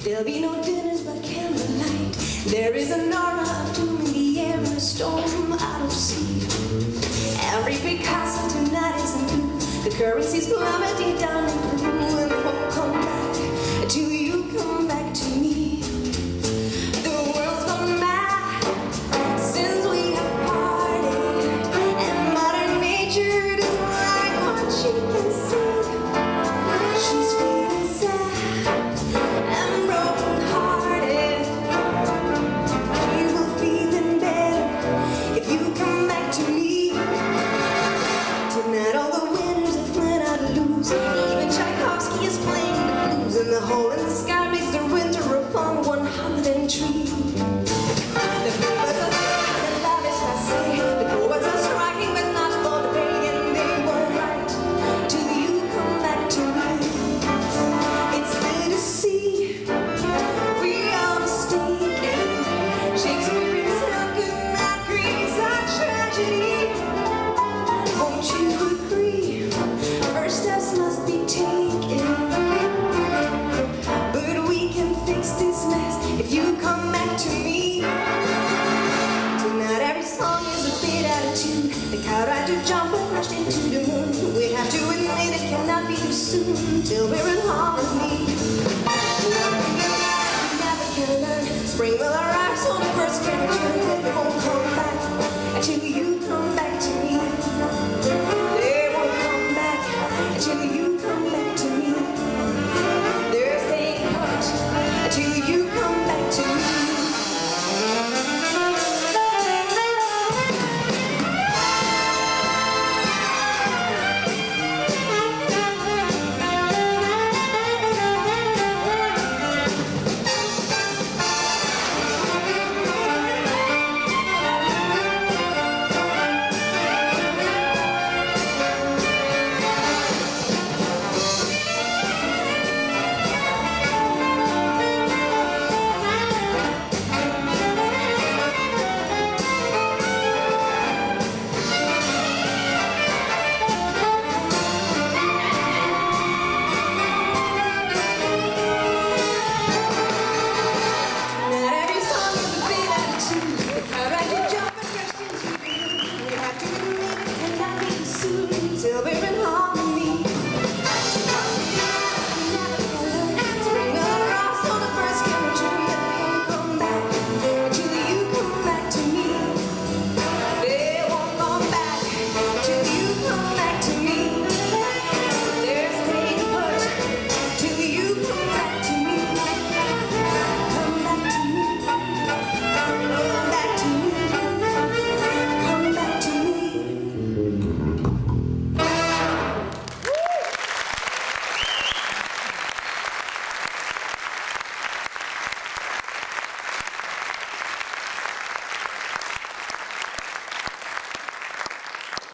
There'll be no dinners but candlelight. There is an aura of doom in the air and a storm out of sea. Every Picasso tonight is in blue. The currency's plummeting down in Peru Even Tchaikovsky is playing the blues, and the hole in the sky. Makes the winter come back to me. Tonight every song is a bit out of tune. The cow and into the moon. We have to admit it cannot be too soon till we're in harmony. Never can learn. Spring will arrive, so the first can. It won't come back until you. little bit.